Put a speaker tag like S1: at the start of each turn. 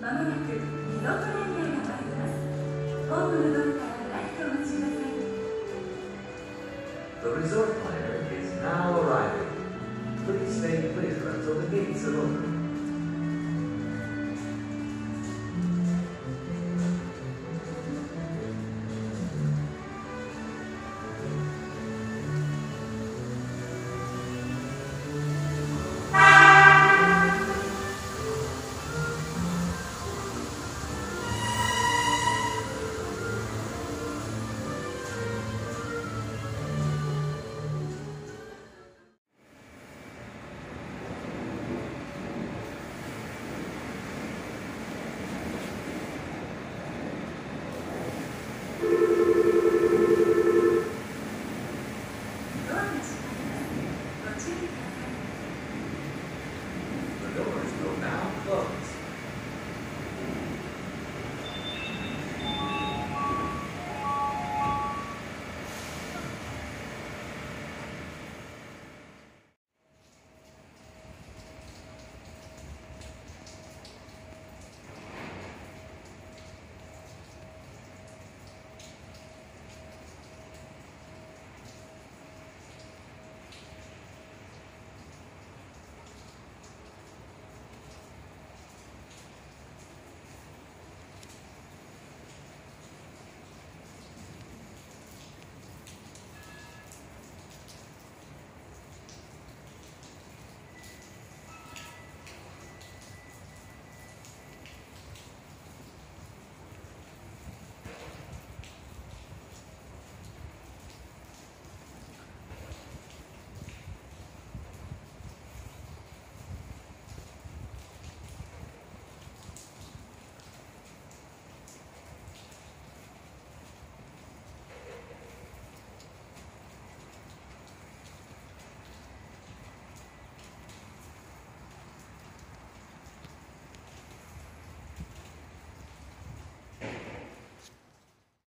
S1: まもなくリゾトレンが参りますホームのドアからライトをお待ちください
S2: The resort planner is now arriving. Please stay clear until the gate.